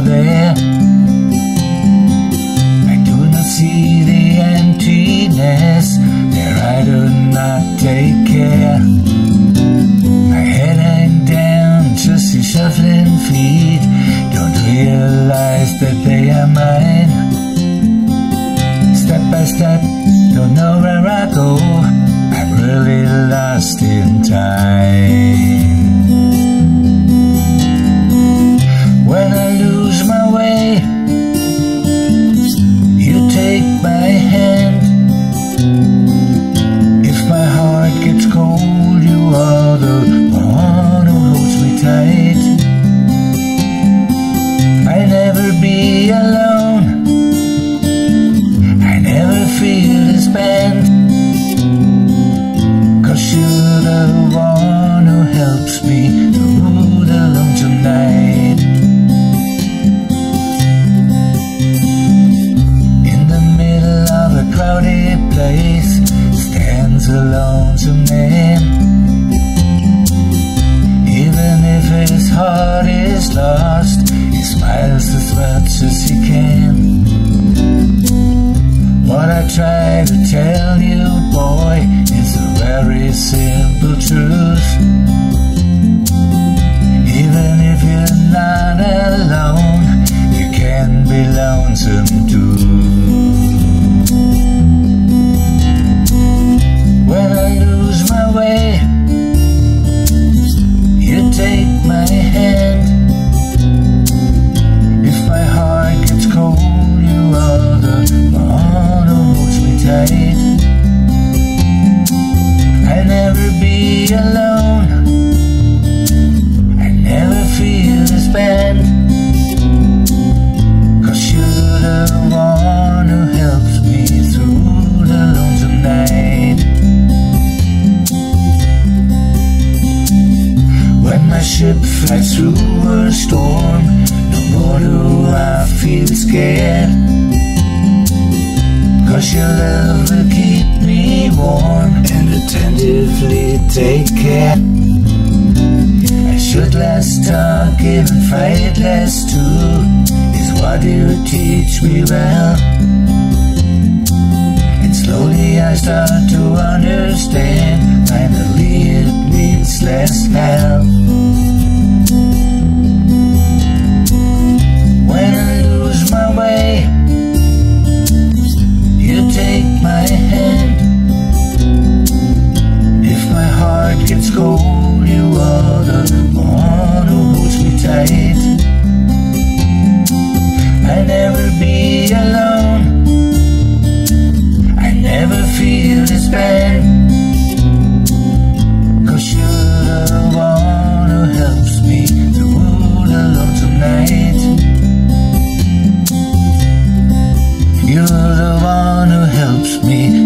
there. I do not see the emptiness there. I do not take care. My head hang down to see shuffling feet. Don't realize that they are mine. Step by step, don't know where I go. I'm really lost in time. Heart is lost, he smiles as much as he can. What I try to tell you, boy, is a very simple truth. Even if you're not alone, you can be lonesome too. Alone. I never feel as bad. Cause you're the one who helps me through the lonesome night. When my ship flies through a storm, no more do I feel scared. Cause your love will keep me warm and attentively take care. I should less talk and fight less too, is what you teach me well. And slowly I start to understand, me.